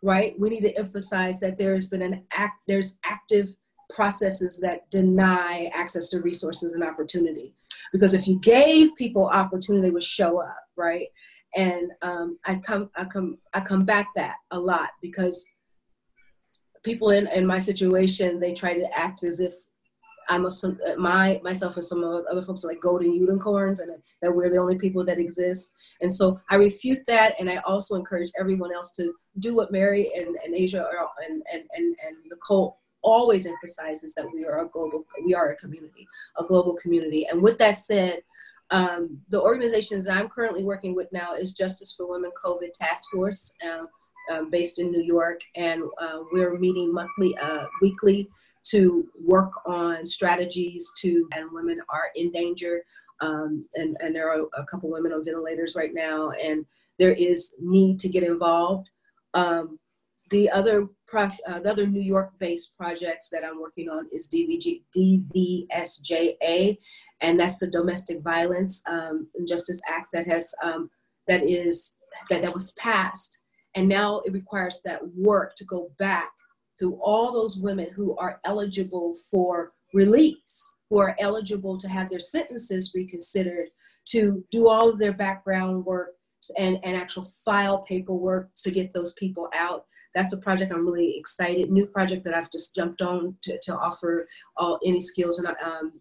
right? We need to emphasize that there's been an act there's active processes that deny access to resources and opportunity. Because if you gave people opportunity they would show up right and um, I come I come I come back that a lot because people in, in my situation they try to act as if I'm a, my myself and some other folks are like golden unicorns, and that we're the only people that exist. And so I refute that, and I also encourage everyone else to do what Mary and, and Asia are, and, and and and Nicole always emphasizes that we are a global, we are a community, a global community. And with that said, um, the organizations I'm currently working with now is Justice for Women COVID Task Force, um, um, based in New York, and uh, we're meeting monthly, uh, weekly to work on strategies to, and women are in danger. Um, and, and there are a couple women on ventilators right now, and there is need to get involved. Um, the other process, uh, the other New York-based projects that I'm working on is DVG, DVSJA, and that's the Domestic Violence um, Justice Act that has um, that is that, that was passed, and now it requires that work to go back through all those women who are eligible for release, who are eligible to have their sentences reconsidered, to do all of their background work and, and actual file paperwork to get those people out. That's a project I'm really excited, new project that I've just jumped on to, to offer all any skills and um,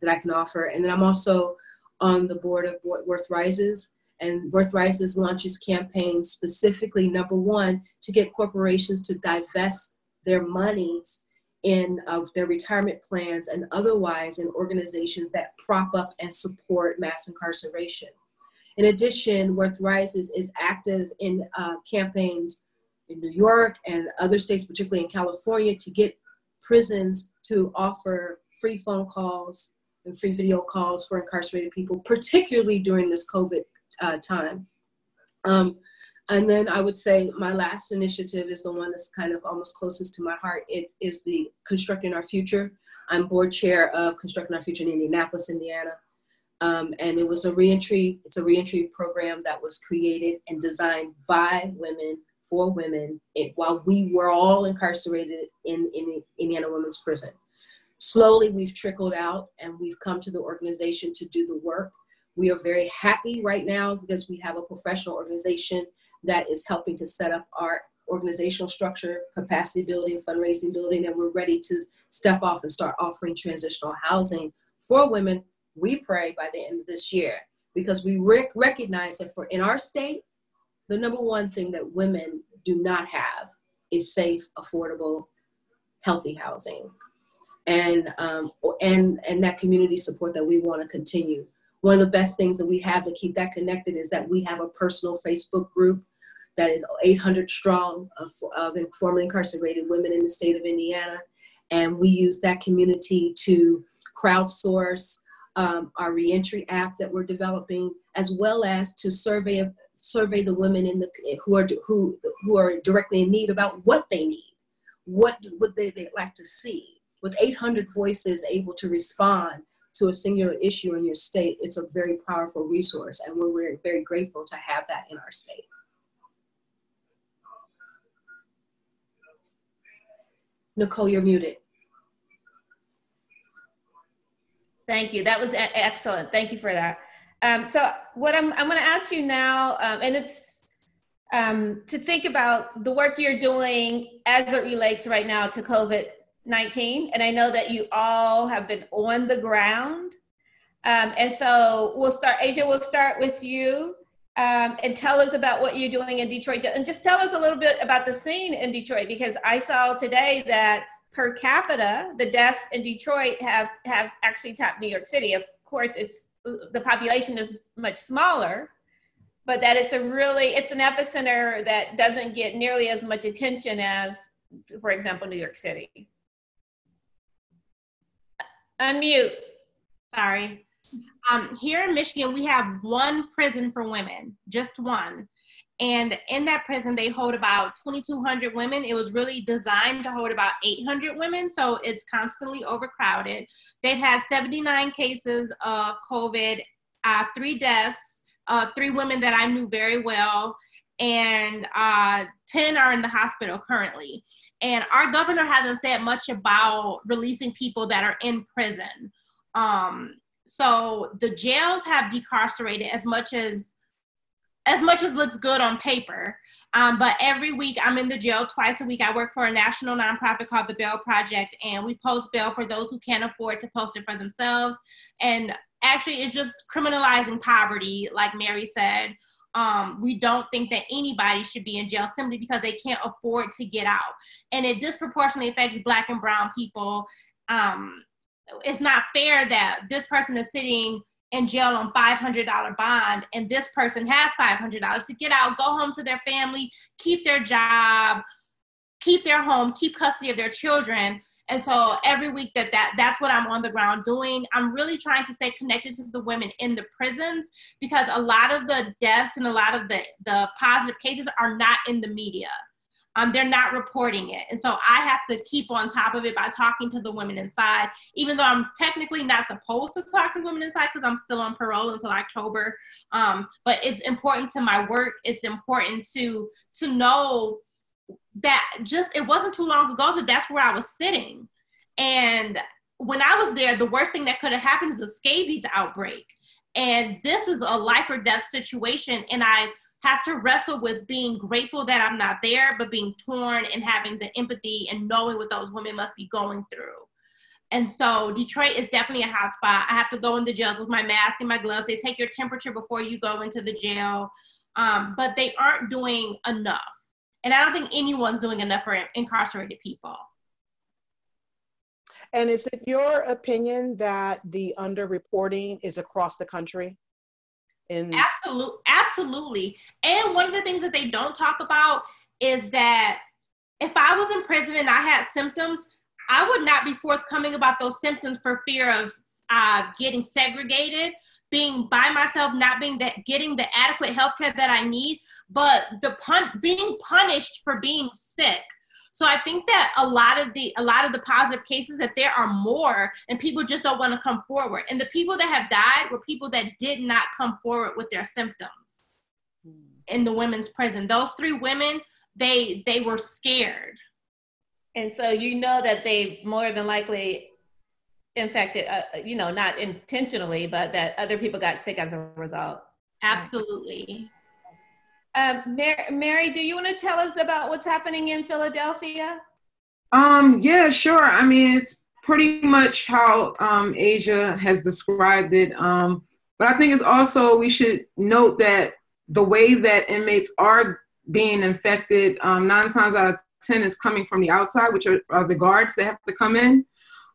that I can offer. And then I'm also on the board of Worth Rises, and Worth Rises launches campaigns specifically, number one, to get corporations to divest their monies in uh, their retirement plans and otherwise in organizations that prop up and support mass incarceration. In addition, Worth Rises is active in uh, campaigns in New York and other states, particularly in California, to get prisons to offer free phone calls and free video calls for incarcerated people, particularly during this COVID uh, time. Um, and then I would say my last initiative is the one that's kind of almost closest to my heart. It is the Constructing Our Future. I'm board chair of Constructing Our Future in Indianapolis, Indiana. Um, and it was a reentry, it's a reentry program that was created and designed by women for women it, while we were all incarcerated in, in Indiana Women's Prison. Slowly we've trickled out and we've come to the organization to do the work. We are very happy right now because we have a professional organization that is helping to set up our organizational structure, capacity building, fundraising building, and we're ready to step off and start offering transitional housing for women. We pray by the end of this year because we rec- recognize that for in our state, the number one thing that women do not have is safe, affordable, healthy housing, and um, and and that community support that we want to continue. One of the best things that we have to keep that connected is that we have a personal Facebook group that is 800 strong of, of formerly incarcerated women in the state of Indiana. And we use that community to crowdsource um, our reentry app that we're developing, as well as to survey survey the women in the who are who who are directly in need about what they need, what would they they like to see. With 800 voices able to respond to a singular issue in your state, it's a very powerful resource, and we're very, very grateful to have that in our state. Nicole, you're muted. Thank you. That was excellent. Thank you for that. Um, so what I'm, I'm going to ask you now, um, and it's um, to think about the work you're doing as it relates right now to COVID-19. And I know that you all have been on the ground. Um, and so we'll start, Asia, we'll start with you um, and tell us about what you're doing in Detroit. And just tell us a little bit about the scene in Detroit, because I saw today that per capita, the deaths in Detroit have, have actually topped New York City. Of course, it's the population is much smaller, but that it's a really, it's an epicenter that doesn't get nearly as much attention as, for example, New York City. Unmute. Sorry. Um, here in Michigan, we have one prison for women, just one. And in that prison, they hold about 2,200 women. It was really designed to hold about 800 women, so it's constantly overcrowded. They've had 79 cases of COVID, uh, three deaths, uh, three women that I knew very well, and uh, 10 are in the hospital currently. And our governor hasn't said much about releasing people that are in prison. Um, so the jails have decarcerated as much as as much as looks good on paper. Um, but every week I'm in the jail twice a week. I work for a national nonprofit called the Bail Project, and we post bail for those who can't afford to post it for themselves. And actually, it's just criminalizing poverty, like Mary said. Um, we don't think that anybody should be in jail simply because they can't afford to get out. And it disproportionately affects Black and Brown people. Um, it's not fair that this person is sitting in jail on $500 bond and this person has $500 to get out, go home to their family, keep their job, keep their home, keep custody of their children. And so every week that, that that's what I'm on the ground doing. I'm really trying to stay connected to the women in the prisons because a lot of the deaths and a lot of the, the positive cases are not in the media um, they're not reporting it. And so I have to keep on top of it by talking to the women inside, even though I'm technically not supposed to talk to women inside because I'm still on parole until October. Um, but it's important to my work. It's important to to know that just it wasn't too long ago that that's where I was sitting. And when I was there, the worst thing that could have happened is a scabies outbreak. And this is a life or death situation. And I have to wrestle with being grateful that I'm not there, but being torn and having the empathy and knowing what those women must be going through. And so Detroit is definitely a hot spot. I have to go in the jails with my mask and my gloves. They take your temperature before you go into the jail, um, but they aren't doing enough. And I don't think anyone's doing enough for incarcerated people. And is it your opinion that the underreporting is across the country? in absolutely absolutely and one of the things that they don't talk about is that if i was in prison and i had symptoms i would not be forthcoming about those symptoms for fear of uh, getting segregated being by myself not being that getting the adequate health care that i need but the pun being punished for being sick so I think that a lot of the a lot of the positive cases that there are more and people just don't want to come forward. And the people that have died were people that did not come forward with their symptoms in the women's prison. Those three women, they they were scared. And so you know that they more than likely infected, uh, you know, not intentionally, but that other people got sick as a result. Absolutely. Um, Mary, Mary, do you want to tell us about what's happening in Philadelphia? Um, yeah, sure. I mean, it's pretty much how um, Asia has described it. Um, but I think it's also, we should note that the way that inmates are being infected, um, nine times out of 10 is coming from the outside, which are, are the guards that have to come in.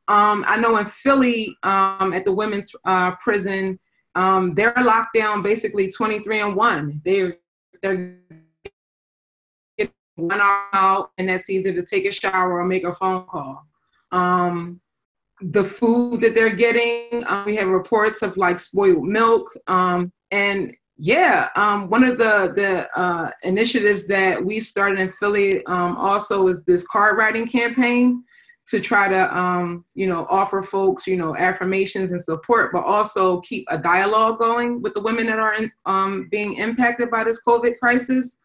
Um, I know in Philly, um, at the women's uh, prison, um, they're locked down basically 23 and 1. They're they're getting one out, and that's either to take a shower or make a phone call. Um, the food that they're getting, um, we have reports of like spoiled milk, um, and yeah, um, one of the the uh, initiatives that we've started in Philly um, also is this card writing campaign to try to um, you know offer folks you know affirmations and support but also keep a dialogue going with the women that are in, um, being impacted by this covid crisis.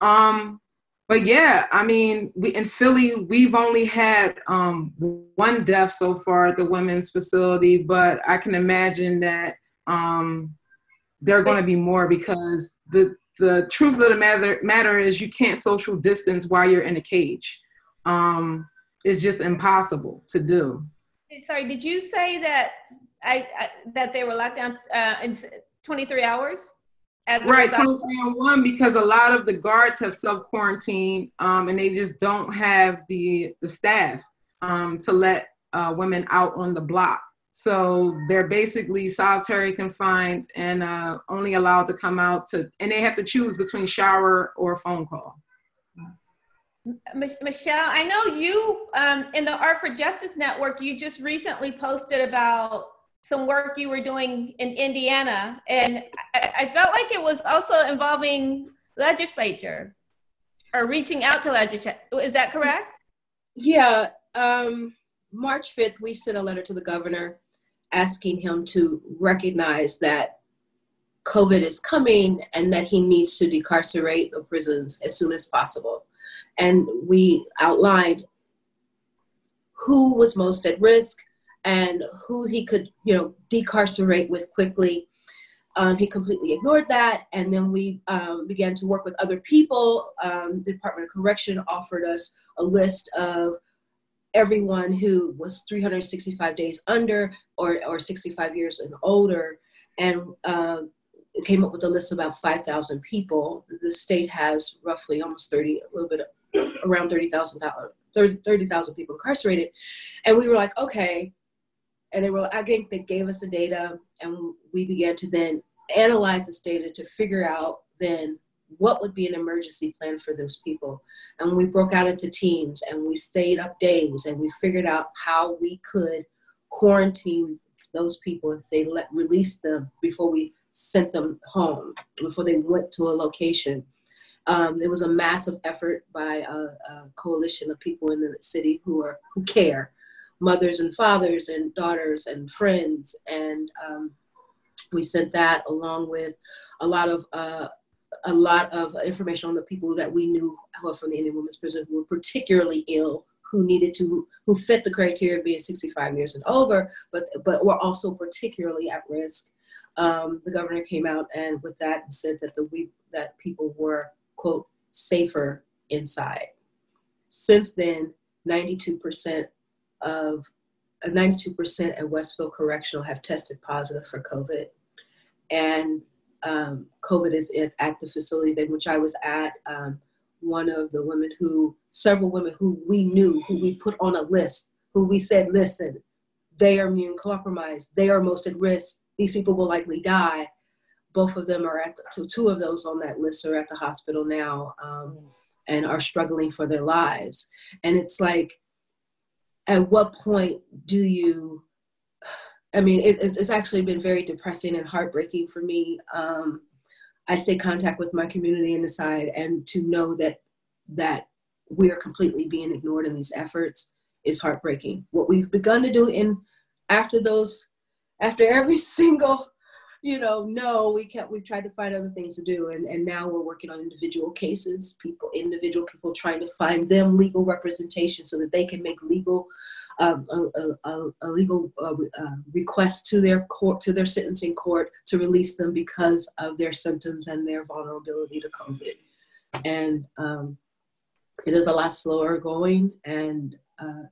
Um, but yeah i mean we in philly we've only had um, one death so far at the women's facility but i can imagine that um, there are going to be more because the the truth of the matter matter is you can't social distance while you're in a cage. Um, it's just impossible to do. Sorry, did you say that I, I that they were locked down uh, in 23 hours? right, 23 on one because a lot of the guards have self quarantined um, and they just don't have the the staff um, to let uh, women out on the block. So they're basically solitary confined and uh, only allowed to come out to, and they have to choose between shower or phone call. Michelle, I know you um, in the Art for Justice Network, you just recently posted about some work you were doing in Indiana, and I, I felt like it was also involving legislature or reaching out to legislature. Is that correct? Yeah. Um, March 5th, we sent a letter to the governor asking him to recognize that COVID is coming and that he needs to decarcerate the prisons as soon as possible and we outlined who was most at risk and who he could, you know, decarcerate with quickly. Um, he completely ignored that, and then we um, began to work with other people. Um, the Department of Correction offered us a list of everyone who was 365 days under or, or 65 years and older, and uh, came up with a list of about 5,000 people. The state has roughly almost 30, a little bit around 30,000 30,000 30, people incarcerated, and we were like, okay. And they were, I think they gave us the data, and we began to then analyze this data to figure out then what would be an emergency plan for those people. And we broke out into teams and we stayed up days and we figured out how we could quarantine those people if they let release them before we sent them home, before they went to a location. Um, it was a massive effort by a, a, coalition of people in the city who are who care, mothers and fathers and daughters and friends, and um, we sent that along with a lot of uh, a lot of information on the people that we knew who are from the Indiana Women's Prison who were particularly ill, who needed to, who fit the criteria of being 65 years and over, but but were also particularly at risk. Um, the governor came out and with that said that the we that people were quote safer inside. Since then, 92% of uh, 92% at Westville Correctional have tested positive for COVID and um, COVID is at the facility in which I was at. Um, one of the women who, several women who we knew, who we put on a list, who we said, listen, they are immune compromised, they are most at risk, these people will likely die. Both of them are at, the, two of those on that list are at the hospital now um, and are struggling for their lives. And it's like, at what point do you I mean, it, it's actually been very depressing and heartbreaking for me. Um, I stay contact with my community in the side, and to know that that we are completely being ignored in these efforts is heartbreaking. What we've begun to do in after those, after every *laughs* single, you know, no, we kept we've tried to find other things to do, and and now we're working on individual cases, people, individual people trying to find them legal representation so that they can make legal um, a, a, a, legal uh, uh, request to their court, to their sentencing court, to release them because of their symptoms and their vulnerability to COVID. And um, it is a lot slower going, and uh,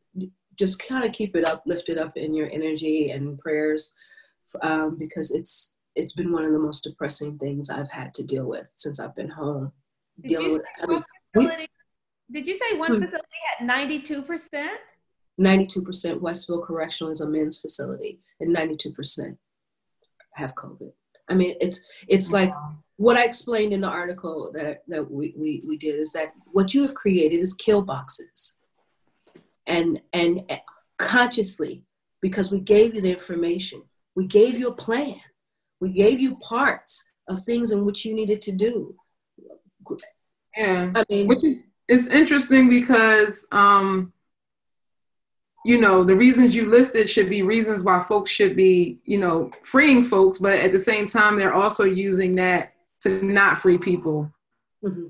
just kind of keep it up, lift it up in your energy and prayers, um, because it's it's been one of the most depressing things I've had to deal with since I've been home. Did dealing with, I mean, we, did you say one hmm. facility had ninety two percent? 92% Westville Correctional is a men's facility, and 92% have COVID. I mean, it's it's like what I explained in the article that that we, we, we did is that what you have created is kill boxes, and and consciously because we gave you the information, we gave you a plan, we gave you parts of things in which you needed to do. Yeah, I mean, which is it's interesting because um, you know the reasons you listed should be reasons why folks should be you know freeing folks but at the same time they're also using that to not free people mm-hmm.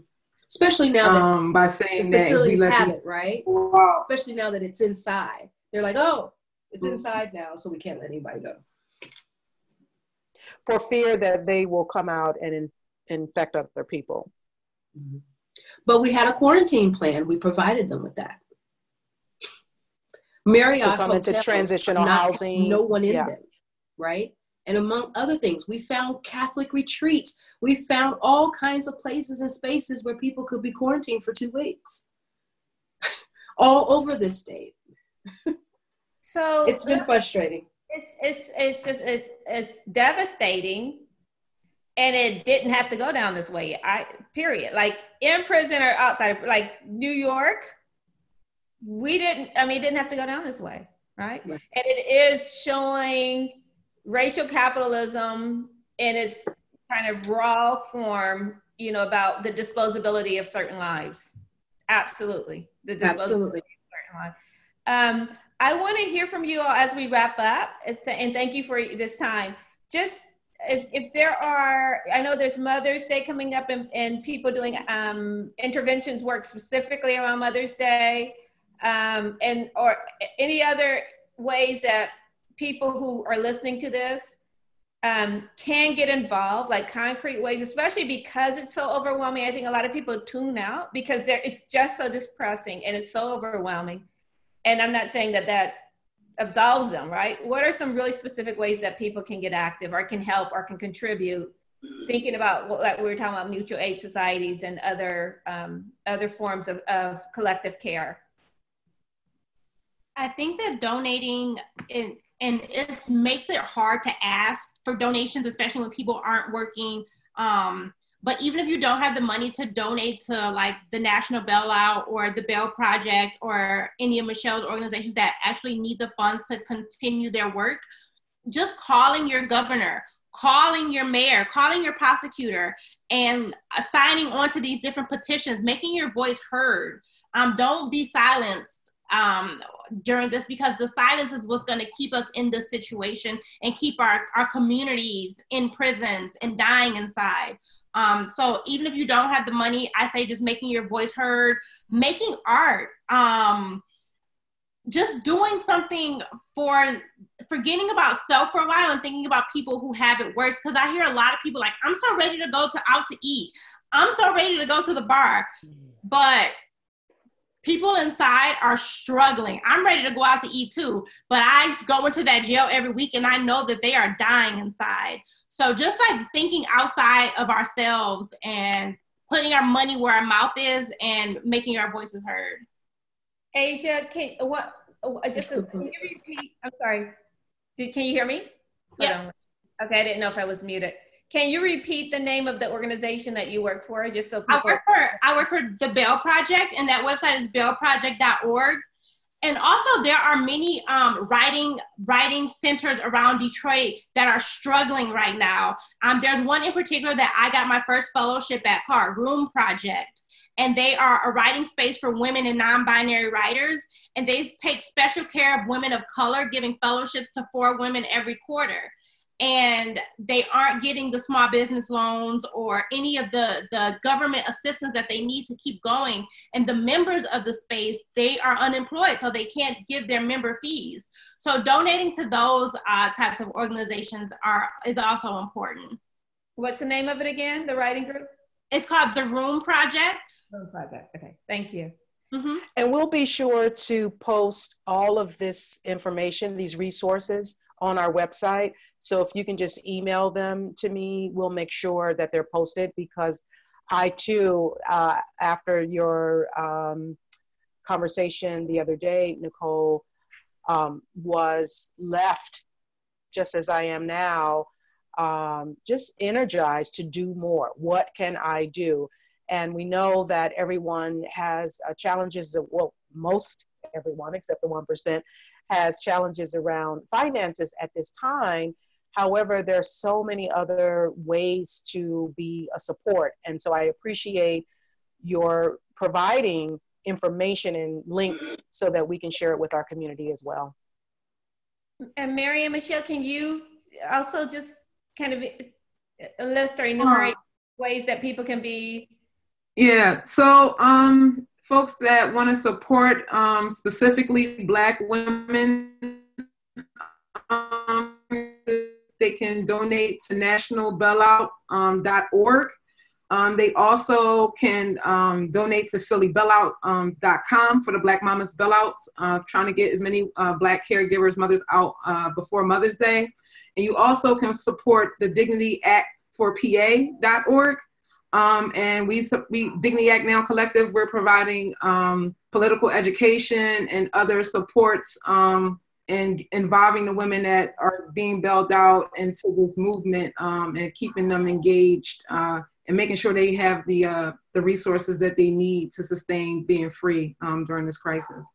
especially now that um, by saying the facilities that have it right wow. especially now that it's inside they're like oh it's mm-hmm. inside now so we can't let anybody go for fear that they will come out and in, infect other people mm-hmm. but we had a quarantine plan we provided them with that Marriott come into transitional housing. No one in yeah. them, right? And among other things, we found Catholic retreats. We found all kinds of places and spaces where people could be quarantined for two weeks, *laughs* all over the state. So it's been frustrating. It's it's it's just it's it's devastating, and it didn't have to go down this way. I period. Like in prison or outside, like New York, we didn't i mean it didn't have to go down this way right, right. and it is showing racial capitalism in its kind of raw form you know about the disposability of certain lives absolutely the disposability absolutely um, i want to hear from you all as we wrap up and thank you for this time just if, if there are i know there's mother's day coming up and, and people doing um, interventions work specifically around mother's day um, and or any other ways that people who are listening to this um, can get involved, like concrete ways, especially because it's so overwhelming. I think a lot of people tune out because it's just so depressing and it's so overwhelming. And I'm not saying that that absolves them, right? What are some really specific ways that people can get active or can help or can contribute? Thinking about what like we were talking about mutual aid societies and other um, other forms of, of collective care. I think that donating in, and it makes it hard to ask for donations, especially when people aren't working. Um, but even if you don't have the money to donate to like the National Bailout or the Bail Project or any of Michelle's organizations that actually need the funds to continue their work, just calling your governor, calling your mayor, calling your prosecutor, and signing on to these different petitions, making your voice heard. Um, don't be silenced um, during this because the silence is what's going to keep us in this situation and keep our, our communities in prisons and dying inside. Um, so even if you don't have the money, I say just making your voice heard, making art, um, just doing something for forgetting about self for a while and thinking about people who have it worse. Because I hear a lot of people like, I'm so ready to go to out to eat. I'm so ready to go to the bar. But people inside are struggling. I'm ready to go out to eat too, but I go into that jail every week and I know that they are dying inside. So just like thinking outside of ourselves and putting our money where our mouth is and making our voices heard. Asia, can what? Oh, just can you repeat? I'm sorry. Did, can you hear me? Yeah. Okay, I didn't know if I was muted. Can you repeat the name of the organization that you work for, just so people? I work for I work for the Bail Project, and that website is bailproject.org. And also, there are many um, writing writing centers around Detroit that are struggling right now. Um, there's one in particular that I got my first fellowship at called Room Project, and they are a writing space for women and non-binary writers. And they take special care of women of color, giving fellowships to four women every quarter and they aren't getting the small business loans or any of the, the government assistance that they need to keep going. And the members of the space, they are unemployed, so they can't give their member fees. So donating to those uh, types of organizations are is also important. What's the name of it again, the writing group? It's called The Room Project. Room Project, okay, thank you. Mm-hmm. And we'll be sure to post all of this information, these resources on our website so if you can just email them to me, we'll make sure that they're posted because I too, uh, after your um, conversation the other day, Nicole, um, was left just as I am now, um, just energized to do more. What can I do? And we know that everyone has uh, challenges, that, well, most everyone except the 1% has challenges around finances at this time However, there's so many other ways to be a support. And so I appreciate your providing information and links so that we can share it with our community as well. And Mary and Michelle, can you also just kind of list or enumerate ways that people can be? Yeah, so um, folks that want to support um, specifically Black women, can donate to nationalbailout.org. Um, um, they also can um, donate to phillybailout.com um, for the Black Mamas Bailouts, uh, trying to get as many uh, Black caregivers, mothers out uh, before Mother's Day. And you also can support the Dignity Act for PA.org. Um, and we, we, Dignity Act Now Collective, we're providing um, political education and other supports um, and involving the women that are being bailed out into this movement um, and keeping them engaged uh, and making sure they have the uh, the resources that they need to sustain being free um, during this crisis.